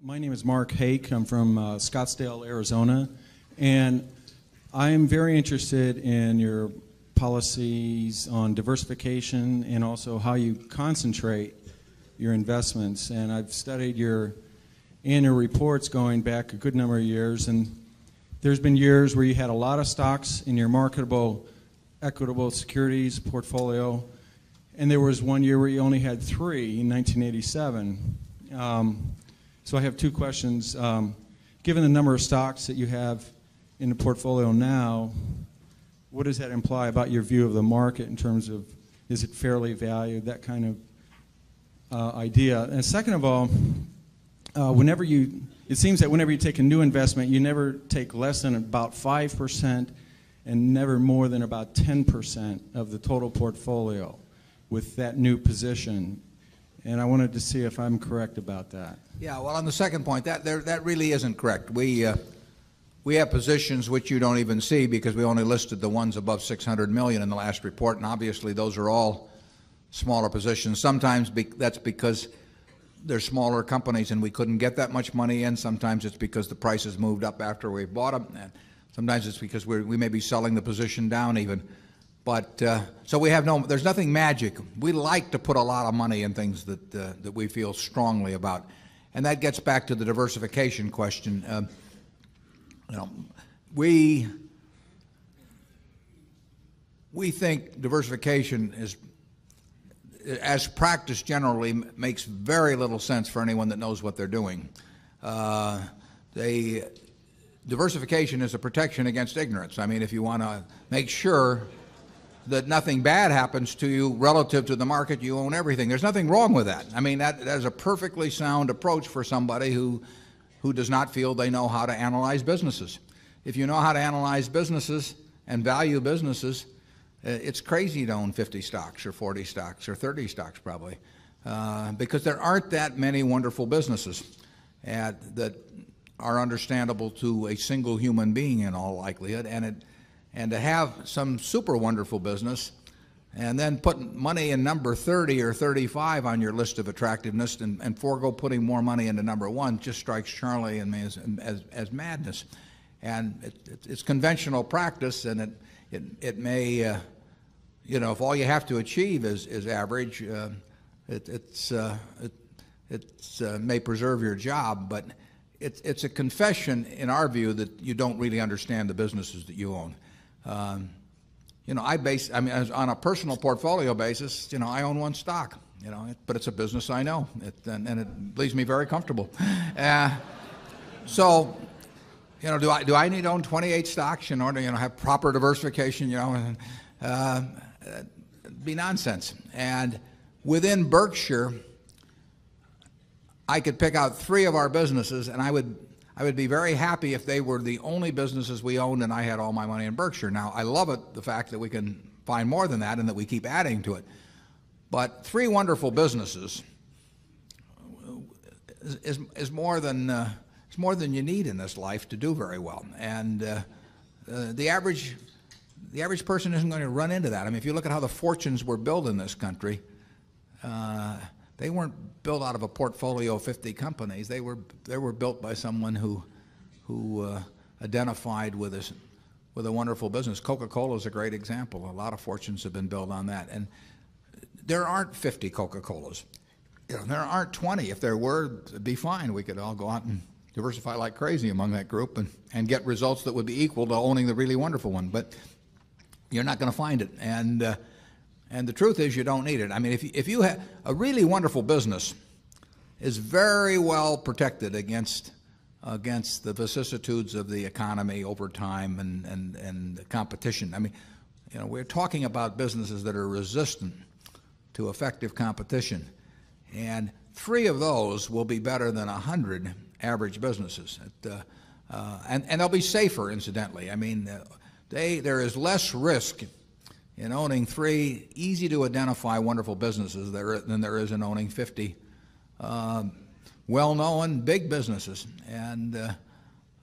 My name is Mark Hake. I'm from uh, Scottsdale, Arizona. And I'm very interested in your policies on diversification and also how you concentrate your investments. And I've studied your annual reports going back a good number of years. And there's been years where you had a lot of stocks in your marketable equitable securities portfolio. And there was one year where you only had three in 1987. Um, so I have two questions. Um, given the number of stocks that you have in the portfolio now, what does that imply about your view of the market in terms of is it fairly valued, that kind of uh, idea? And second of all, uh, whenever you, it seems that whenever you take a new investment, you never take less than about 5% and never more than about 10% of the total portfolio with that new position. And I wanted to see if I'm correct about that. Yeah, well, on the second point, that, there, that really isn't correct. We, uh, we have positions which you don't even see because we only listed the ones above 600 million in the last report, and obviously those are all smaller positions. Sometimes be, that's because they're smaller companies and we couldn't get that much money in. Sometimes it's because the prices moved up after we bought them. And sometimes it's because we're, we may be selling the position down even. But uh, so we have no, there's nothing magic. We like to put a lot of money in things that, uh, that we feel strongly about. And that gets back to the diversification question. Uh, you know, we, we think diversification is as practice generally makes very little sense for anyone that knows what they're doing. Uh, they, diversification is a protection against ignorance. I mean, if you want to make sure that nothing bad happens to you relative to the market, you own everything. There's nothing wrong with that. I mean, that, that is a perfectly sound approach for somebody who, who does not feel they know how to analyze businesses. If you know how to analyze businesses and value businesses, it's crazy to own 50 stocks or 40 stocks or 30 stocks probably uh, because there aren't that many wonderful businesses at, that are understandable to a single human being in all likelihood and it, and to have some super wonderful business and then put money in number 30 or 35 on your list of attractiveness and, and forego putting more money into number one just strikes Charlie and me as, as, as madness. And it, it, it's conventional practice and it, it, it may, uh, you know, if all you have to achieve is, is average, uh, it, it's, uh, it it's, uh, may preserve your job, but it's, it's a confession in our view that you don't really understand the businesses that you own. Um, you know, I base, I mean, on a personal portfolio basis, you know, I own one stock, you know, but it's a business I know, it, and, and, it leaves me very comfortable. Uh, so, you know, do I, do I need to own 28 stocks in order to, you know, have proper diversification, you know? Uh, be nonsense. And within Berkshire, I could pick out three of our businesses and I would I would be very happy if they were the only businesses we owned and I had all my money in Berkshire. Now, I love it, the fact that we can find more than that and that we keep adding to it. But three wonderful businesses is, is, more than uh, more than you need in this life to do very well. And uh, uh, the average the average person isn't going to run into that. I mean, if you look at how the fortunes were built in this country, uh, they weren't built out of a portfolio of 50 companies. They were, they were built by someone who, who uh, identified with a, with a wonderful business. Coca-Cola is a great example. A lot of fortunes have been built on that. And there aren't 50 Coca-Colas. You know, there aren't 20. If there were, it'd be fine. We could all go out and diversify like crazy among that group and, and get results that would be equal to owning the really wonderful one. But you're not going to find it. And uh, and the truth is, you don't need it. I mean, if you, if you have a really wonderful business, is very well protected against against the vicissitudes of the economy over time and and and competition. I mean, you know, we're talking about businesses that are resistant to effective competition, and three of those will be better than a hundred average businesses. Uh, uh, and, and they'll be safer, incidentally. I mean, uh, they, there is less risk in owning three easy to identify wonderful businesses there, than there is in owning 50 um, well-known big businesses. And uh,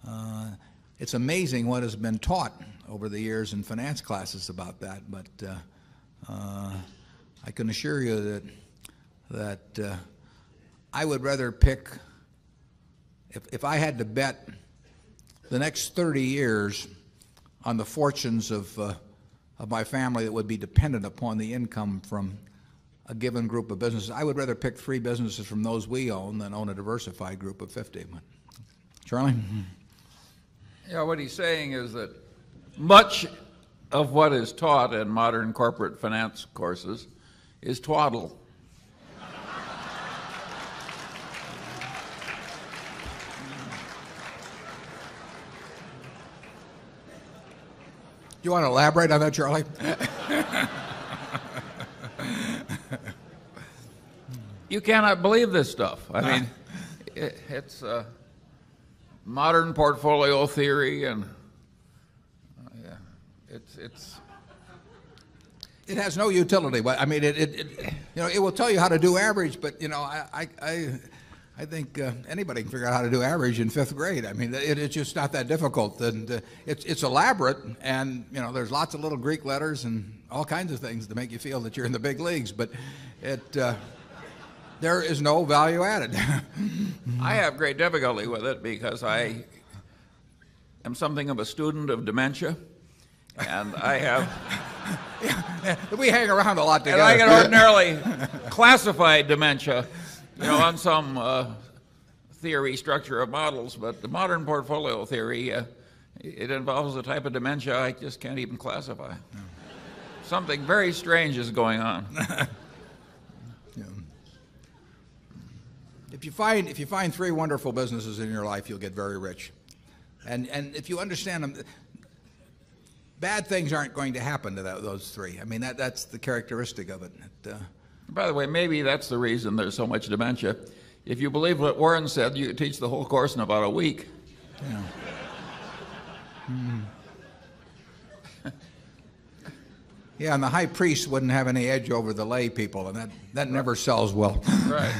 uh, it's amazing what has been taught over the years in finance classes about that. But uh, uh I can assure you that that uh, I would rather pick if, if I had to bet the next 30 years on the fortunes of, uh, of my family that would be dependent upon the income from a given group of businesses, I would rather pick three businesses from those we own than own a diversified group of 50. Charlie? Yeah, what he's saying is that much of what is taught in modern corporate finance courses is twaddle. You want to elaborate on that, Charlie? You cannot believe this stuff. I mean, it, it's uh, modern portfolio theory, and uh, yeah, it's it's It has no utility. I mean, it, it, it you know it will tell you how to do average, but you know I I I, I think uh, anybody can figure out how to do average in fifth grade. I mean, it, it's just not that difficult, and uh, it's it's elaborate, and you know there's lots of little Greek letters and all kinds of things to make you feel that you're in the big leagues, but it. Uh, there is no value added. I have great difficulty with it because I am something of a student of dementia, and I have we hang around a lot together. and. I can ordinarily classify dementia, you know, on some uh, theory structure of models, but the modern portfolio theory, uh, it involves a type of dementia I just can't even classify. Something very strange is going on. If you find if you find three wonderful businesses in your life, you'll get very rich. And and if you understand them, bad things aren't going to happen to that, those three. I mean that that's the characteristic of it. It, uh, By the way, maybe that's the reason there's so much dementia. If you believe what Warren said, you could teach the whole course in about a week. yeah. Yeah, and the high priest wouldn't have any edge over the lay people, and that, that never sells well. Right.